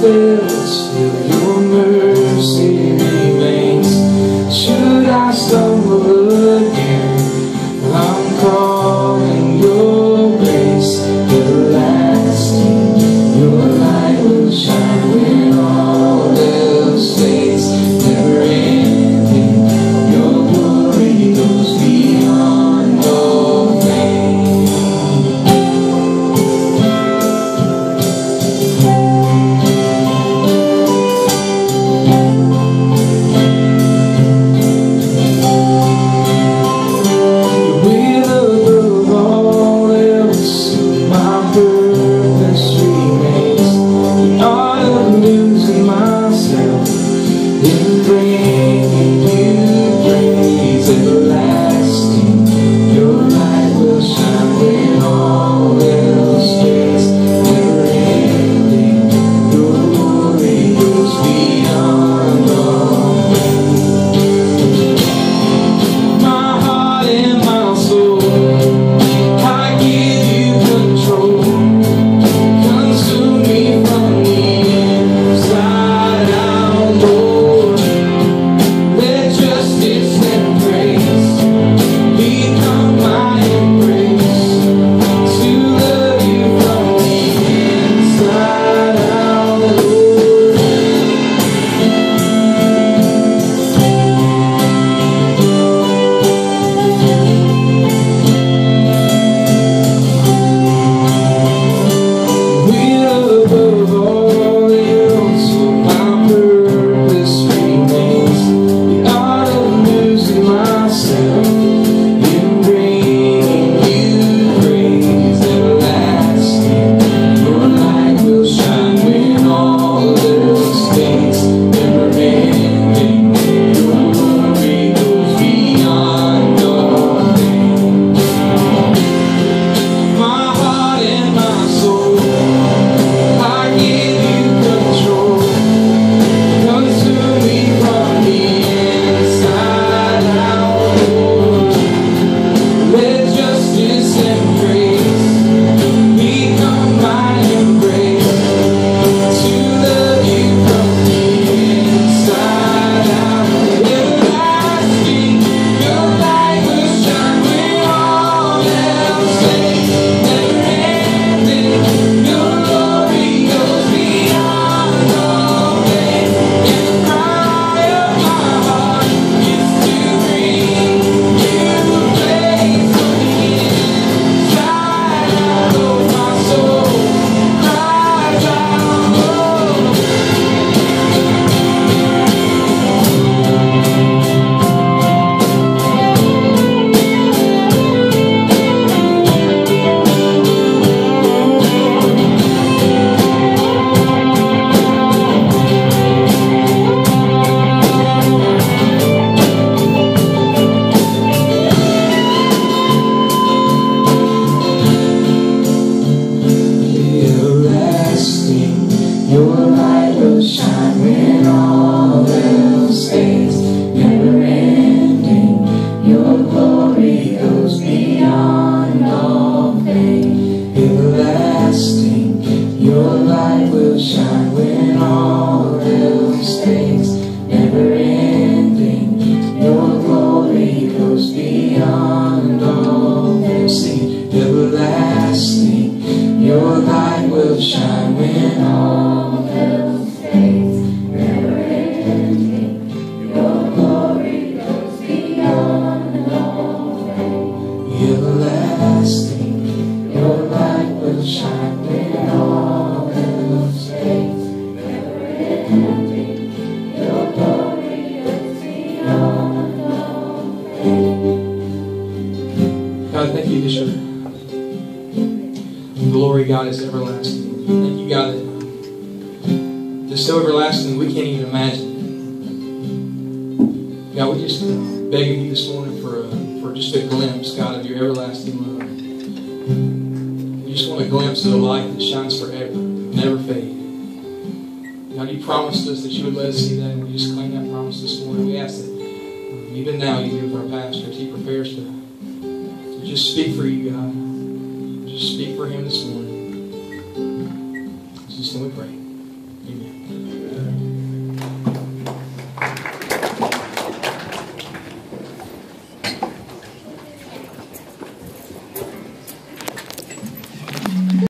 fails, feel your mercy. Thank you, Yeshua. Glory, God, is everlasting. Thank you, God, that just so everlasting we can't even imagine. God, we just beg of you this morning for, a, for just a glimpse, God, of your everlasting love. We just want a glimpse of the light that shines forever, never fade. God, you promised us that you would let us see that, and we just claim that promise this morning. We ask that even now you do with our past just speak for you, God. Just speak for him this morning. Just Jesus' name we pray. Amen.